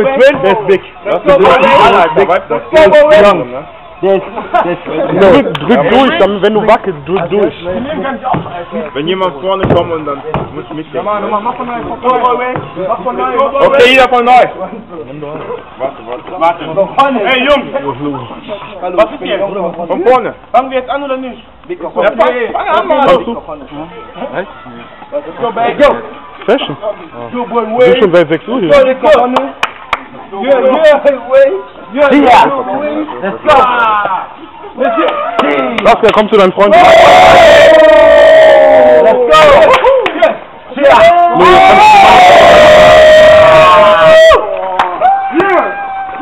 Twin, der ist big. Das ist big. Du, das Der ist ist young. der ist, drück, drück durch, dann, wenn du wackelst, drück durch. Wenn jemand vorne kommt und dann muss ich mitgehen. Mach von neu, mach von neu. Mach von neu. Okay, jeder von neu. Warte, warte. Warte. Hey, Jungs. Was ist jetzt? Von vorne. Fangen wir jetzt an oder nicht? Ja, fang, fang an, Mann. Let's go, back. Go. Du wait. bist schon seit 6 Uhr hier. Go, let's go. Yeah, yeah, wait. Yeah, yeah. Let's go. Let's go. Saskia, komm zu deinen Freunden. Let's go. Yeah. Yeah.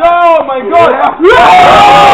Oh my God!